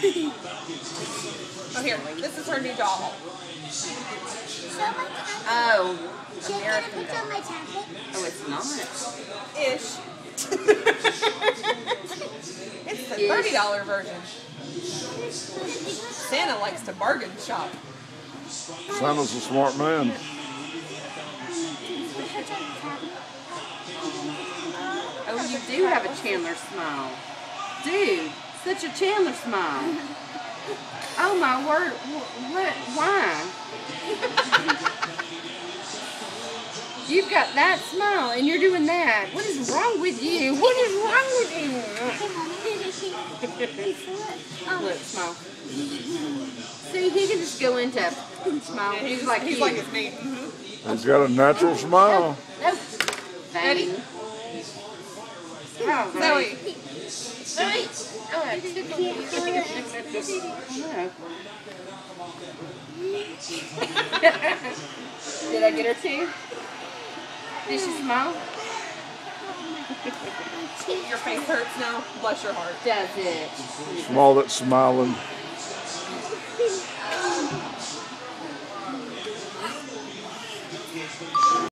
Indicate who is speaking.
Speaker 1: Oh, here. This is her new doll.
Speaker 2: Oh, oh, Show my.
Speaker 3: Oh,
Speaker 2: Should I get a
Speaker 3: American
Speaker 2: picture
Speaker 3: Doll.
Speaker 2: of my tablet?
Speaker 3: Oh, it's not.
Speaker 1: Ish. it's the
Speaker 3: Ish.
Speaker 1: thirty dollar version. Santa likes to bargain shop.
Speaker 4: Santa's a smart man.
Speaker 3: Oh, you do have a Chandler smile. Dude, such a Chandler smile. Oh my word, what, why? You've got that smile and you're doing that. What is wrong with you? What is wrong with you? Look, smile. See, he can just go into smile. He's, like
Speaker 1: he's
Speaker 3: you.
Speaker 1: like his mate.
Speaker 4: He's got a natural smile.
Speaker 3: Oh, nope.
Speaker 1: Eddie.
Speaker 3: Thing. Oh,
Speaker 1: Zoe.
Speaker 3: great. Zoe. Oh, I tickled. Did I get her too? Did she smile?
Speaker 1: Your face hurts now. Bless your heart.
Speaker 3: Does it?
Speaker 4: Small that's smiling.